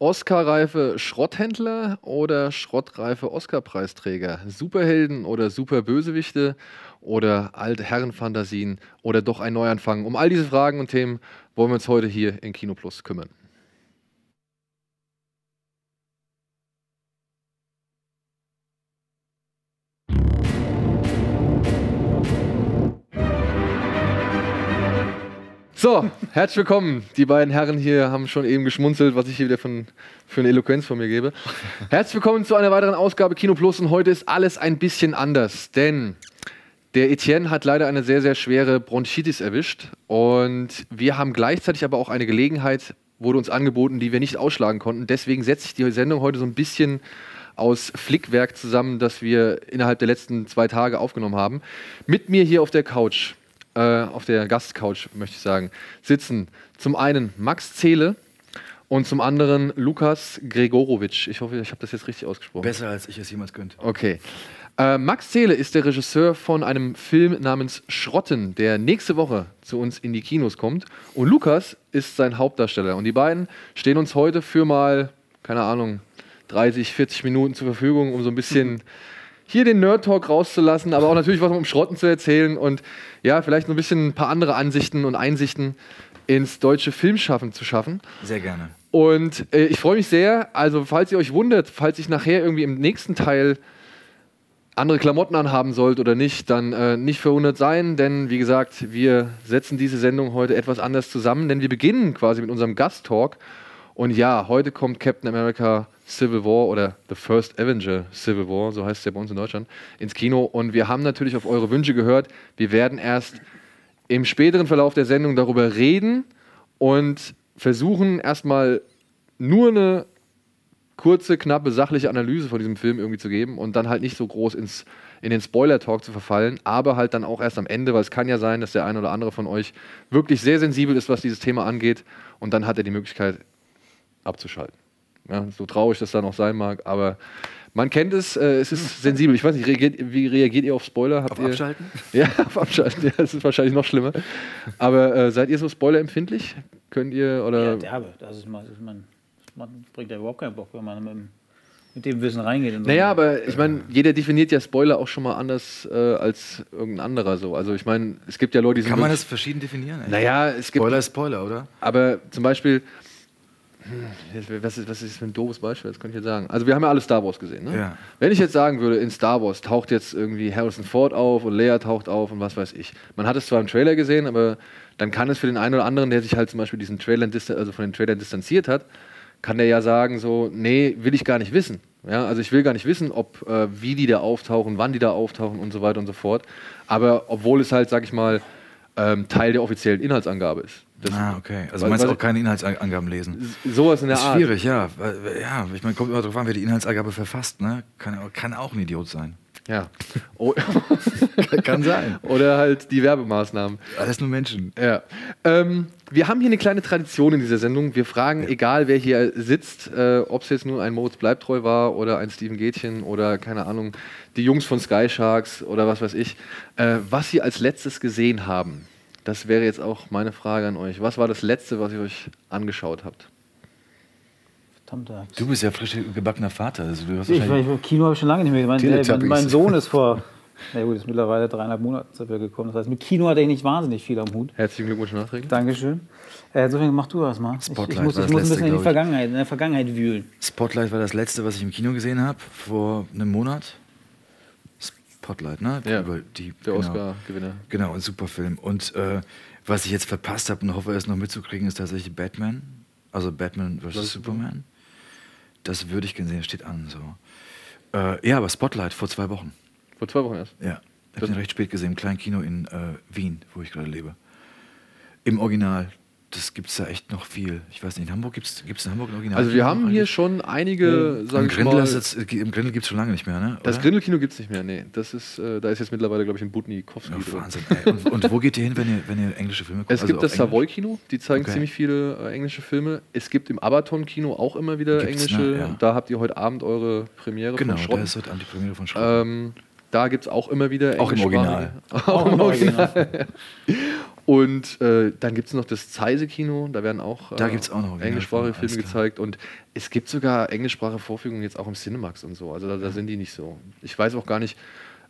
Oscar-reife Schrotthändler oder schrottreife Oscar-Preisträger? Superhelden oder Superbösewichte oder alte Herrenfantasien oder doch ein Neuanfang? Um all diese Fragen und Themen wollen wir uns heute hier in Kino Plus kümmern. So, herzlich willkommen. Die beiden Herren hier haben schon eben geschmunzelt, was ich hier wieder von, für eine Eloquenz von mir gebe. Herzlich willkommen zu einer weiteren Ausgabe Kino Plus und heute ist alles ein bisschen anders, denn der Etienne hat leider eine sehr, sehr schwere Bronchitis erwischt und wir haben gleichzeitig aber auch eine Gelegenheit, wurde uns angeboten, die wir nicht ausschlagen konnten. Deswegen setze ich die Sendung heute so ein bisschen aus Flickwerk zusammen, das wir innerhalb der letzten zwei Tage aufgenommen haben. Mit mir hier auf der Couch äh, auf der Gastcouch, möchte ich sagen, sitzen zum einen Max Zehle und zum anderen Lukas Gregorowitsch. Ich hoffe, ich habe das jetzt richtig ausgesprochen. Besser als ich es jemals könnte. Okay. Äh, Max Zehle ist der Regisseur von einem Film namens Schrotten, der nächste Woche zu uns in die Kinos kommt. Und Lukas ist sein Hauptdarsteller. Und die beiden stehen uns heute für mal, keine Ahnung, 30, 40 Minuten zur Verfügung, um so ein bisschen hier den Nerd Talk rauszulassen, aber auch natürlich was um Schrotten zu erzählen und ja, vielleicht noch ein bisschen ein paar andere Ansichten und Einsichten ins deutsche Filmschaffen zu schaffen. Sehr gerne. Und äh, ich freue mich sehr. Also, falls ihr euch wundert, falls ich nachher irgendwie im nächsten Teil andere Klamotten anhaben sollt oder nicht, dann äh, nicht verwundert sein, denn wie gesagt, wir setzen diese Sendung heute etwas anders zusammen, denn wir beginnen quasi mit unserem Gast-Talk. Und ja, heute kommt Captain America Civil War oder The First Avenger Civil War, so heißt es ja bei uns in Deutschland, ins Kino. Und wir haben natürlich auf eure Wünsche gehört. Wir werden erst im späteren Verlauf der Sendung darüber reden und versuchen erstmal nur eine kurze, knappe, sachliche Analyse von diesem Film irgendwie zu geben und dann halt nicht so groß ins, in den Spoiler-Talk zu verfallen, aber halt dann auch erst am Ende, weil es kann ja sein, dass der eine oder andere von euch wirklich sehr sensibel ist, was dieses Thema angeht und dann hat er die Möglichkeit abzuschalten. Ja, so traurig das dann auch sein mag, aber man kennt es, äh, es ist sensibel. Ich weiß nicht, reagiert, wie reagiert ihr auf Spoiler? Habt auf ihr, Abschalten? Ja, auf Abschalten. Ja, das ist wahrscheinlich noch schlimmer. Aber äh, seid ihr so spoilerempfindlich? Könnt ihr oder? Ja, derbe. Das ist, man, man, man bringt ja überhaupt keinen Bock, wenn man mit, mit dem Wissen reingeht. So naja, aber ich meine, jeder definiert ja Spoiler auch schon mal anders äh, als irgendein anderer so. Also ich meine, es gibt ja Leute, die sind. Kann man das verschieden definieren? Ey? Naja, es gibt. Spoiler ist Spoiler, oder? Aber zum Beispiel was ist, was ist für ein doofes Beispiel? Das kann ich jetzt sagen. Also, wir haben ja alle Star Wars gesehen. Ne? Ja. Wenn ich jetzt sagen würde, in Star Wars taucht jetzt irgendwie Harrison Ford auf und Leia taucht auf und was weiß ich. Man hat es zwar im Trailer gesehen, aber dann kann es für den einen oder anderen, der sich halt zum Beispiel diesen Trailer, also von den Trailern distanziert hat, kann der ja sagen so, nee, will ich gar nicht wissen. Ja, also ich will gar nicht wissen, ob äh, wie die da auftauchen, wann die da auftauchen und so weiter und so fort. Aber obwohl es halt, sag ich mal, ähm, Teil der offiziellen Inhaltsangabe ist. Das ah, okay. Also meinst du auch keine Inhaltsangaben lesen? Sowas in der ist Art. Schwierig, ja. Ja, ich meine, kommt immer darauf an, wer die Inhaltsangabe verfasst. Ne? Kann, kann auch ein Idiot sein. Ja. Oh. kann sein. Oder halt die Werbemaßnahmen. Alles nur Menschen. Ja. Ähm, wir haben hier eine kleine Tradition in dieser Sendung. Wir fragen, ja. egal wer hier sitzt, äh, ob es jetzt nur ein Moritz Bleibtreu war oder ein Steven Gätchen oder keine Ahnung, die Jungs von Sky Sharks oder was weiß ich, äh, was sie als letztes gesehen haben. Das wäre jetzt auch meine Frage an euch. Was war das Letzte, was ihr euch angeschaut habt? Verdammter. Du bist ja frisch gebackener Vater. Also du hast ich, ich, Kino habe ich schon lange nicht mehr. Mein, mein, mein Sohn ist vor ja gut, ist mittlerweile dreieinhalb Monate gekommen. Das heißt, mit Kino hatte ich nicht wahnsinnig viel am Hut. Herzlichen Glückwunsch nachträglich. Dankeschön. Äh, insofern mach du das mal. Spotlight ich, ich muss, ich muss ein bisschen in, die Vergangenheit, in der Vergangenheit wühlen. Spotlight war das letzte, was ich im Kino gesehen habe, vor einem Monat. Spotlight, ne? Ja, die, der genau, Oscar-Gewinner. Genau, ein super Film. Und äh, was ich jetzt verpasst habe und hoffe, es noch mitzukriegen, ist tatsächlich Batman. Also Batman vs. Superman. Das würde ich gerne sehen, steht an. So. Äh, ja, aber Spotlight vor zwei Wochen. Vor zwei Wochen erst? Ja. Ich habe den recht spät gesehen, im kleinen Kino in äh, Wien, wo ich gerade lebe. Im Original das gibt es da echt noch viel. Ich weiß nicht, in Hamburg gibt es in Hamburg ein Original. Also wir haben hier schon einige, ja. sag ich Grindel mal. Jetzt, Im Grindel gibt es schon lange nicht mehr, ne? Oder? Das Grindelkino gibt es nicht mehr, nee. Das ist, äh, da ist jetzt mittlerweile, glaube ich, ein Butnikowski oh, Wahnsinn. Und, und, wo geht ihr hin, wenn ihr, wenn ihr englische Filme guckt? Es gibt also das Savoy-Kino, die zeigen okay. ziemlich viele äh, englische Filme. Es gibt im Abaton-Kino auch immer wieder Gibt's, englische. Ne? Ja. Da habt ihr heute Abend eure Premiere genau, von Schrott. Genau, da ist heute Abend die Premiere von Schrott. Ähm, da gibt es auch immer wieder Auch im Original. Auch im Original. Und äh, dann gibt es noch das Zeise-Kino, da werden auch, äh, da gibt's auch noch englischsprachige Filme gezeigt. Und es gibt sogar englischsprachige Vorführungen jetzt auch im Cinemax und so. Also da, da sind die nicht so. Ich weiß auch gar nicht,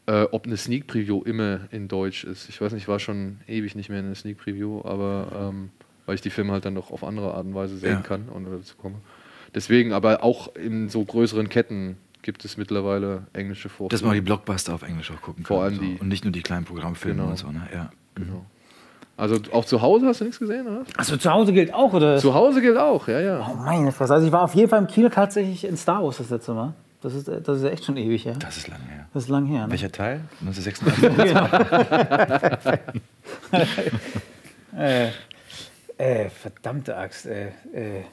äh, ob eine Sneak Preview immer in Deutsch ist. Ich weiß nicht, ich war schon ewig nicht mehr in einer Sneak Preview, aber ähm, weil ich die Filme halt dann doch auf andere Art und Weise sehen ja. kann und dazu komme. Deswegen, aber auch in so größeren Ketten gibt es mittlerweile englische Vorführungen. Dass man die Blockbuster auf Englisch auch gucken kann. Vor allem so. die. Und nicht nur die kleinen Programmfilme genau. und so, ne? Ja. Genau. Also auch zu Hause hast du nichts gesehen, oder? Also zu Hause gilt auch, oder? Zu Hause gilt auch, ja, ja. Oh meine Fresse. Also ich war auf jeden Fall im Kino tatsächlich in Star Wars das letzte Mal. Das ist, das ist echt schon ewig her. Das ist lang her. Das ist lang her. Ne? Welcher Teil? 1986. äh, äh, verdammte Axt. Äh, äh,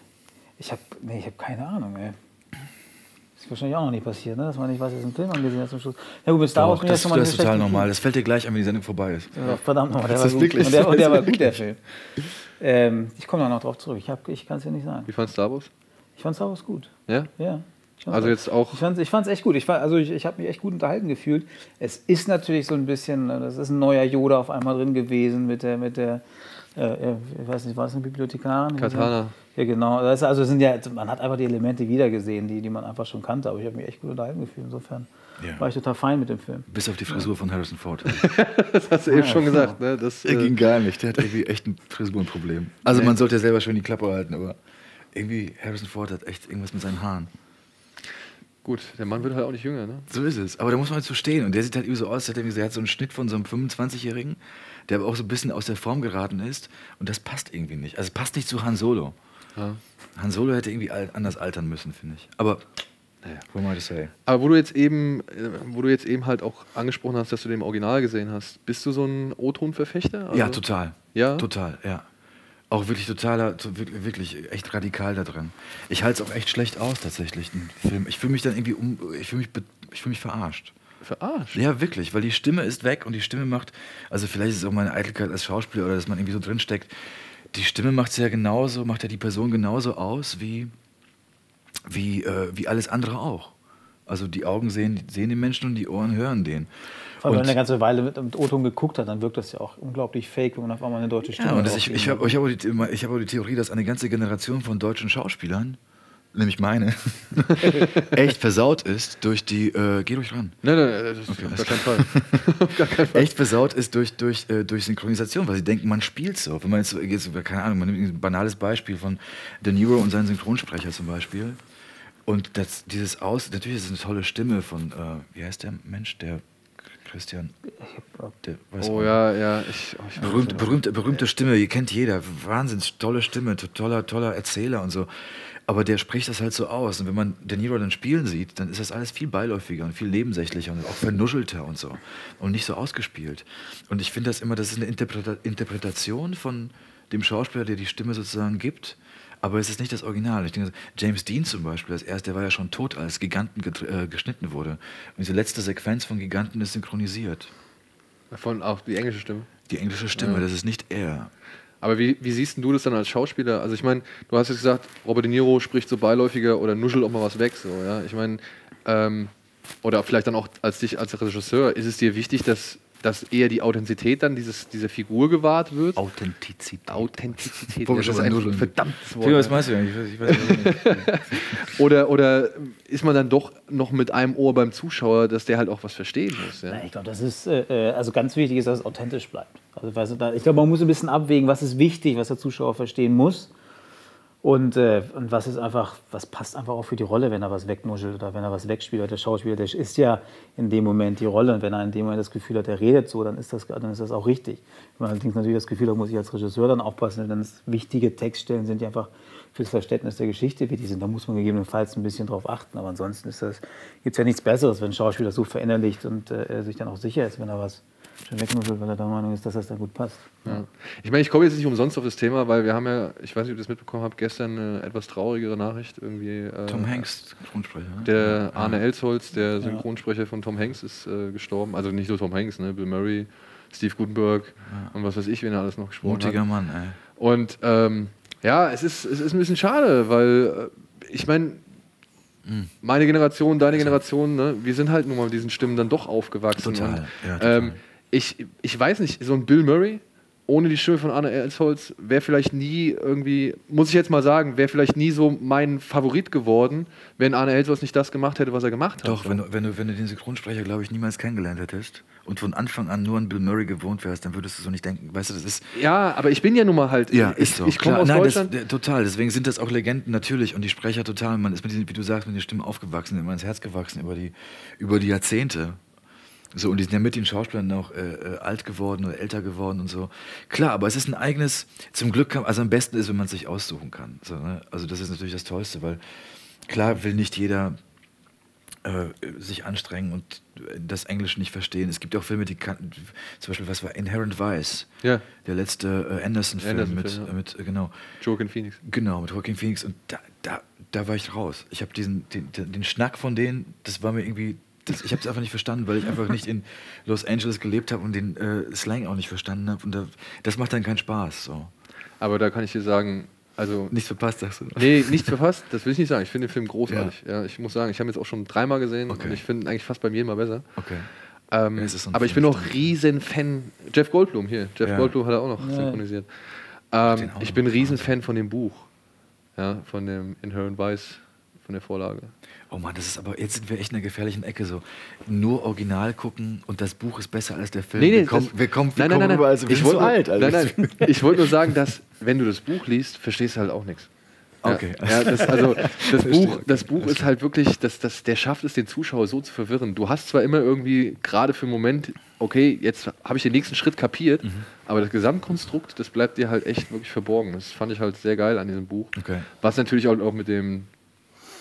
ich habe nee, hab keine Ahnung. Ey ist wahrscheinlich auch noch nicht passiert, ne? dass man nicht weiß, dass ein Film angesehen hat zum Schluss. Ja gut, mit Star Wars bin das, das ist total normal. Das fällt dir gleich an, wenn die Sendung vorbei ist. Ja, verdammt nochmal, der, war gut. Wirklich Und der, und der war gut, der Film. Ähm, ich komme da noch drauf zurück. Ich, ich kann es ja nicht sagen. Wie fandest Star Wars? Ich fand Star Wars gut. Ja? Ja. Also jetzt auch. Ich fand es ich echt gut. Ich, also ich, ich habe mich echt gut unterhalten gefühlt. Es ist natürlich so ein bisschen, das ist ein neuer Yoda auf einmal drin gewesen mit der, mit der äh, ich weiß nicht, war es eine Bibliothekarin? Katana. Ja, genau. Das also sind ja, man hat einfach die Elemente wiedergesehen, die, die man einfach schon kannte. Aber ich habe mich echt gut unterhalten gefühlt. Insofern ja. war ich total fein mit dem Film. Bis auf die Frisur von Harrison Ford. das hast du ja, eben schon genau. gesagt. Ne? Das, er äh ging gar nicht. Der hat irgendwie echt ein Frisurenproblem. Also man sollte ja selber schön die Klappe halten, aber irgendwie Harrison Ford hat echt irgendwas mit seinen Haaren. Gut, der Mann wird halt auch nicht jünger, ne? So ist es. Aber da muss man halt so stehen. Und der sieht halt irgendwie so aus, der hat so einen Schnitt von so einem 25-Jährigen, der aber auch so ein bisschen aus der Form geraten ist. Und das passt irgendwie nicht. Also es passt nicht zu Han Solo. Ja. Han Solo hätte irgendwie anders altern müssen, finde ich. Aber naja, what might I say? Aber wo du jetzt eben, äh, wo du jetzt eben halt auch angesprochen hast, dass du den Original gesehen hast, bist du so ein O-Ton-Verfechter? Also ja, total. Ja? Total, ja. Auch wirklich totaler, wirklich echt radikal da drin. Ich halte es auch echt schlecht aus, tatsächlich, den Film. Ich fühle mich dann irgendwie um, ich fühle mich, fühl mich verarscht. Verarscht? Ja, wirklich, weil die Stimme ist weg und die Stimme macht, also vielleicht ist es auch meine Eitelkeit als Schauspieler oder dass man irgendwie so drinsteckt. Die Stimme macht es ja genauso, macht ja die Person genauso aus wie, wie, äh, wie alles andere auch. Also die Augen sehen, sehen den Menschen und die Ohren hören den. Vor allem, wenn man eine ganze Weile mit, mit O-Ton geguckt hat, dann wirkt das ja auch unglaublich fake, wenn man auf einmal eine deutsche Stimme ja, und das, ich, ich habe ich hab auch, die, hab auch die Theorie, dass eine ganze Generation von deutschen Schauspielern nämlich meine, echt versaut ist durch die. Äh, geh durch ran. Nein, nein, das ist okay, auf, gar keinen Fall. auf gar keinen Fall. Echt versaut ist durch, durch, äh, durch Synchronisation, weil sie denken, man spielt so. Wenn man jetzt, jetzt, keine Ahnung, man nimmt ein banales Beispiel von De Niro und seinen Synchronsprecher zum Beispiel. Und das, dieses Aus, natürlich ist es eine tolle Stimme von, äh, wie heißt der Mensch, der Christian. Der, oh ja, ja. Ich, oh, ich Berühmt, berühmte, berühmte Stimme, die kennt jeder. Wahnsinns tolle Stimme, toller, toller Erzähler und so. Aber der spricht das halt so aus. Und wenn man De Niro dann spielen sieht, dann ist das alles viel beiläufiger und viel nebensächlicher und auch vernuschelter und so. Und nicht so ausgespielt. Und ich finde das immer, das ist eine Interpreta Interpretation von dem Schauspieler, der die Stimme sozusagen gibt. Aber es ist nicht das Original. Ich denke, James Dean zum Beispiel, als erst, der war ja schon tot, als Giganten äh, geschnitten wurde. Und diese letzte Sequenz von Giganten ist synchronisiert. Von auch die englische Stimme? Die englische Stimme, ja. das ist nicht er. Aber wie, wie siehst du das dann als Schauspieler? Also ich meine, du hast jetzt gesagt, Robert De Niro spricht so beiläufiger oder nuschelt auch mal was weg. So, ja? Ich meine, ähm, oder vielleicht dann auch als dich als Regisseur, ist es dir wichtig, dass dass eher die Authentizität dann dieses, dieser Figur gewahrt wird. Authentizität. Authentizität. das ist ein verdammtes Wort. was meinst du eigentlich? Ich weiß, ich oder, oder ist man dann doch noch mit einem Ohr beim Zuschauer, dass der halt auch was verstehen muss? Ja? Na, ich glaube, das ist, äh, äh, also ganz wichtig ist, dass es authentisch bleibt. Also, weißt du, da, ich glaube, man muss ein bisschen abwägen, was ist wichtig, was der Zuschauer verstehen muss. Und, äh, und was ist einfach, was passt einfach auch für die Rolle, wenn er was wegnuschelt oder wenn er was wegspielt. Der Schauspieler, der ist ja in dem Moment die Rolle. Und wenn er in dem Moment das Gefühl hat, er redet so, dann ist das, dann ist das auch richtig. Wenn man allerdings natürlich das Gefühl hat, muss ich als Regisseur dann aufpassen, denn wichtige Textstellen sind ja einfach fürs Verständnis der Geschichte wie die sind. Da muss man gegebenenfalls ein bisschen drauf achten. Aber ansonsten gibt es ja nichts Besseres, wenn ein Schauspieler so verinnerlicht und äh, sich dann auch sicher ist, wenn er was schon wegnuschelt, weil er der Meinung ist, dass das dann gut passt. Ja. Ich meine, ich komme jetzt nicht umsonst auf das Thema, weil wir haben ja, ich weiß nicht, ob ihr das mitbekommen habt, gestern eine etwas traurigere Nachricht irgendwie. Äh, Tom Hanks, Synchronsprecher. Ne? Der Arne Elsholz, der Synchronsprecher von Tom Hanks, ist äh, gestorben. Also nicht nur Tom Hanks, ne? Bill Murray, Steve Gutenberg ja. und was weiß ich, wen er alles noch gesprochen Mutiger hat. Mann, ey. Und ähm, ja, es ist, es ist ein bisschen schade, weil äh, ich meine, hm. meine Generation, deine Generation, ne, wir sind halt nun mal mit diesen Stimmen dann doch aufgewachsen. Total. Und, ja, total. Ähm, ich, ich weiß nicht, so ein Bill Murray, ohne die Stimme von Arne Elsholz wäre vielleicht nie irgendwie, muss ich jetzt mal sagen, wäre vielleicht nie so mein Favorit geworden, wenn Arne Elsholz nicht das gemacht hätte, was er gemacht hat. Doch, wenn du, wenn du, wenn du den Synchronsprecher, glaube ich, niemals kennengelernt hättest und von Anfang an nur an Bill Murray gewohnt wärst, dann würdest du so nicht denken. Weißt du, das ist. Ja, aber ich bin ja nun mal halt. Ja, ich, ist so. Ich komme aus nein, Deutschland. Das, total. Deswegen sind das auch Legenden natürlich und die Sprecher total. Man ist mit diesen, wie du sagst, mit den Stimmen aufgewachsen, immer ins Herz gewachsen über die, über die Jahrzehnte. So, und die sind ja mit den Schauspielern auch äh, äh, alt geworden oder älter geworden und so. Klar, aber es ist ein eigenes, zum Glück, kann, also am besten ist, wenn man es sich aussuchen kann. So, ne? Also das ist natürlich das Tollste, weil klar will nicht jeder äh, sich anstrengen und das Englisch nicht verstehen. Es gibt auch Filme, die kannten, zum Beispiel, was war Inherent Vice? Ja. Der letzte äh, Anderson-Film Anderson mit, Film, ja. mit, äh, genau. Joaquin Phoenix. Genau, mit Joaquin Phoenix. Und da, da, da war ich raus. Ich habe diesen den, den Schnack von denen, das war mir irgendwie, das, ich habe es einfach nicht verstanden, weil ich einfach nicht in Los Angeles gelebt habe und den äh, Slang auch nicht verstanden habe. Und da, das macht dann keinen Spaß. So. Aber da kann ich dir sagen, also Nichts verpasst, sagst du. Nee, nichts verfasst, das will ich nicht sagen. Ich finde den Film großartig. Ja. ich muss sagen, ich habe ihn jetzt auch schon dreimal gesehen Okay. und ich finde ihn eigentlich fast bei mir immer besser. Okay. Ähm, Ja, aber ich bin auch riesen Fan. Jeff Goldblum hier. Jeff Ja. Goldblum hat er auch noch Ja. synchronisiert. Ähm, ich bin riesen Fan von dem Buch. Ja, von dem Inherent Vice, von der Vorlage. Oh Mann, das ist aber, jetzt sind wir echt in einer gefährlichen Ecke so. Nur Original gucken und das Buch ist besser als der Film. wir kommen, wir kommen, wir nein, kommen nein, nein. so, wir Ich sind so nur- alt. Also. Nein, nein. Ich wollte nur sagen, dass, wenn du das Buch liest, verstehst du halt auch nichts. Okay. Ja, das, also das. Buch, das Buch ist halt wirklich, das, das, der schafft es, den Zuschauer so zu verwirren. Du hast zwar immer irgendwie gerade für einen Moment, okay, jetzt habe ich den nächsten Schritt kapiert, Mhm. aber das Gesamtkonstrukt, das bleibt dir halt echt wirklich verborgen. Das fand ich halt sehr geil an diesem Buch. Okay. Was natürlich auch, auch mit dem,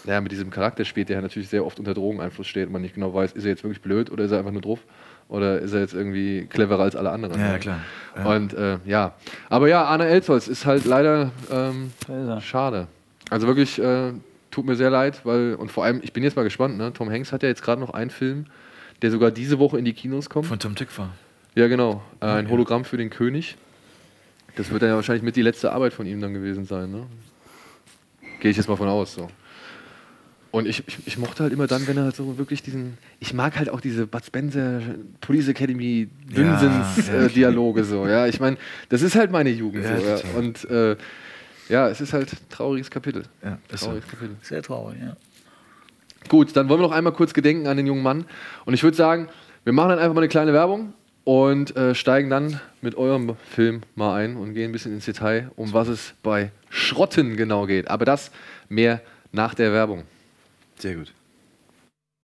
ja, mit diesem Charakter spielt, der natürlich sehr oft unter Drogeneinfluss steht und man nicht genau weiß, ist er jetzt wirklich blöd oder ist er einfach nur drauf? Oder ist er jetzt irgendwie cleverer als alle anderen? Ja, ja, klar. Ja. Und äh, ja, aber ja, Arne Elsholz ist halt leider ähm, schade. Also wirklich, äh, tut mir sehr leid, weil, und vor allem, ich bin jetzt mal gespannt, ne? Tom Hanks hat ja jetzt gerade noch einen Film, der sogar diese Woche in die Kinos kommt. Von Tom Tick war. ja, genau. Äh, ein Hologramm für den König. Das wird dann ja wahrscheinlich mit die letzte Arbeit von ihm dann gewesen sein, ne? Gehe ich jetzt mal von aus, so. Und ich, ich, ich mochte halt immer dann, wenn er halt so wirklich diesen. Ich mag halt auch diese Bud Spencer Police Academy Dünsens ja. äh, Dialoge so. Ja, ich meine, das ist halt meine Jugend Ja, so. Ja. Und äh, ja, es ist halt ein trauriges Kapitel. Ja, so. Trauriges Kapitel. Sehr traurig, ja. Gut, dann wollen wir noch einmal kurz gedenken an den jungen Mann. Und ich würde sagen, wir machen dann einfach mal eine kleine Werbung und äh, steigen dann mit eurem Film mal ein und gehen ein bisschen ins Detail, um was es bei Schrotten genau geht. Aber das mehr nach der Werbung. Sehr gut.